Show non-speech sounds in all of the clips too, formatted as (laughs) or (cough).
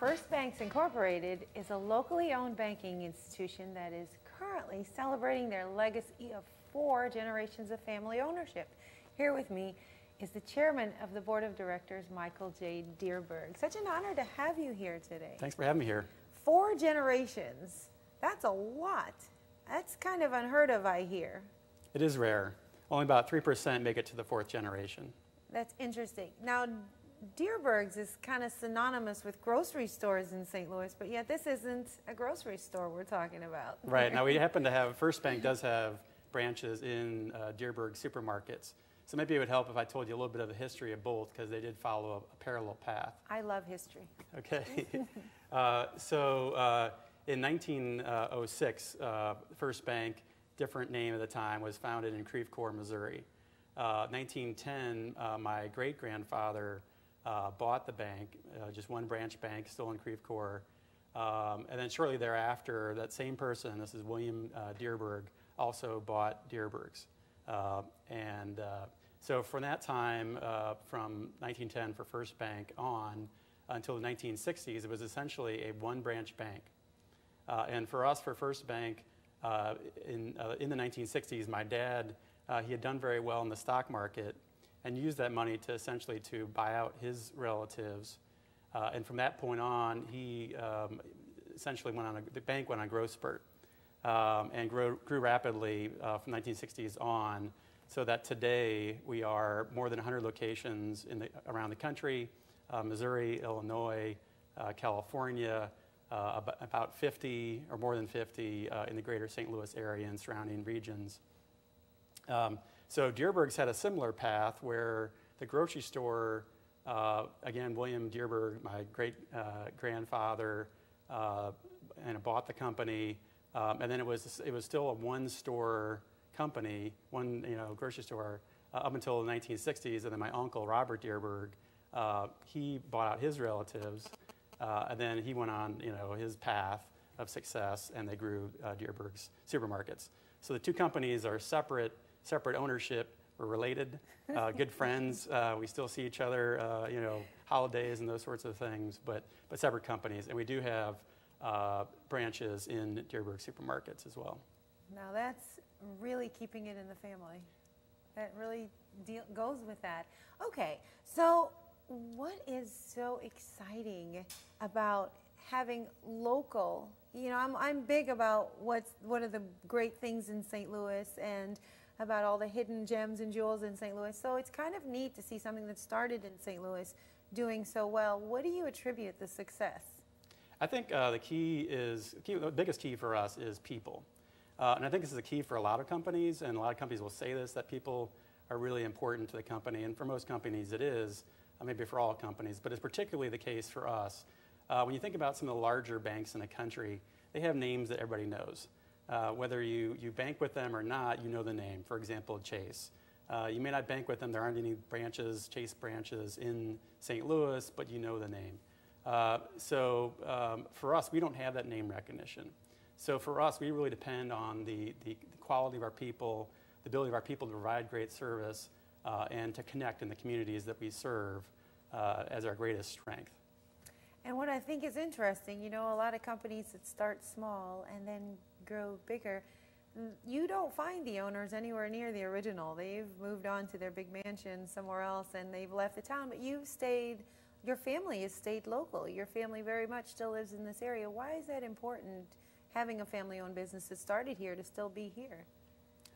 First Banks Incorporated is a locally owned banking institution that is currently celebrating their legacy of four generations of family ownership. Here with me is the chairman of the board of directors, Michael J. Dierberg. Such an honor to have you here today. Thanks for having me here. Four generations. That's a lot. That's kind of unheard of, I hear. It is rare. Only about 3% make it to the fourth generation. That's interesting. Now, Dierberg's is kind of synonymous with grocery stores in St. Louis, but yet this isn't a grocery store we're talking about. Right. Now, we (laughs) happen to have, First Bank does have branches in uh, Dierberg supermarkets. So maybe it would help if I told you a little bit of the history of both because they did follow a, a parallel path. I love history. Okay. (laughs) uh, so uh, in 1906, uh, First Bank, different name at the time, was founded in Creve Coeur, Missouri. 1910, uh, uh, my great grandfather uh, bought the bank, uh, just one branch bank, still in Creve Coeur. Um, and then shortly thereafter, that same person, this is William uh, also bought Dierberg's. Uh, and uh, so from that time, uh, from 1910 for First Bank on until the 1960s, it was essentially a one branch bank. and for us, for First Bank, in, in the 1960s, my dad, he had done very well in the stock market and used that money to essentially to buy out his relatives. Uh, and from that point on, he um, essentially went on a, the bank went on a growth spurt um, and grew, grew rapidly uh, from 1960s on. So that today we are more than 100 locations in the, around the country, uh, Missouri, Illinois, uh, California, uh, about 50 or more than 50 uh, in the greater St. Louis area and surrounding regions. Um, so Dierberg's had a similar path where the grocery store, uh, again, William Dierberg, my great uh, grandfather, uh, and bought the company. Um, and then it was, it was still a one store company, one you know, grocery store uh, up until the 1960s. And then my uncle, Robert Dierberg, uh, he bought out his relatives. Uh, and then he went on you know, his path of success and they grew Dierberg's supermarkets. So the two companies are separate separate ownership. We're related, uh, (laughs) good friends. Uh, we still see each other, uh, you know, holidays and those sorts of things, but, but separate companies. And we do have uh, branches in Dierberg supermarkets as well. Now that's really keeping it in the family. That really deal, goes with that. Okay, so what is so exciting about having local? You know, I'm, I'm big about what's one of the great things in St. Louis and about all the hidden gems and jewels in St. Louis. So it's kind of neat to see something that started in St. Louis doing so well. What do you attribute the success? I think uh, the key is, key, the biggest key for us is people. Uh, and I think this is a key for a lot of companies, and a lot of companies will say this, that people are really important to the company. And for most companies, it is, uh, maybe for all companies, but it's particularly the case for us. Uh, when you think about some of the larger banks in the country, they have names that everybody knows. Uh, whether you, you bank with them or not, you know the name. For example, Chase. Uh, you may not bank with them, there aren't any branches, Chase branches in St. Louis, but you know the name. Uh, so um, for us, we don't have that name recognition. So for us, we really depend on the, the, the quality of our people, the ability of our people to provide great service, uh, and to connect in the communities that we serve uh, as our greatest strength. And what I think is interesting, you know, a lot of companies that start small and then grow bigger, you don't find the owners anywhere near the original. They've moved on to their big mansion somewhere else and they've left the town, but you've stayed, your family has stayed local. Your family very much still lives in this area. Why is that important, having a family owned business that started here to still be here?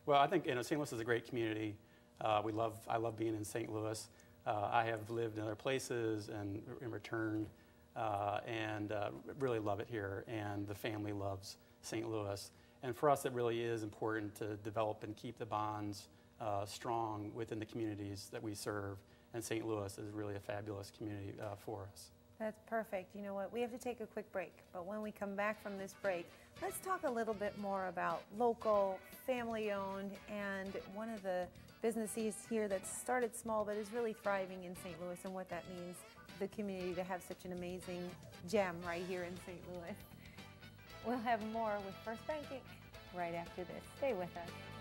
Well, I think you know, St. Louis is a great community. Uh, we love, I love being in St. Louis. Uh, I have lived in other places and, and returned uh, and uh, really love it here. And the family loves St. Louis. And for us, it really is important to develop and keep the bonds uh, strong within the communities that we serve. And St. Louis is really a fabulous community uh, for us. That's perfect. You know what? We have to take a quick break. But when we come back from this break, let's talk a little bit more about local, family owned, and one of the businesses here that started small but is really thriving in St. Louis and what that means the community to have such an amazing gem right here in St. Louis. We'll have more with First Bank Inc. right after this. Stay with us.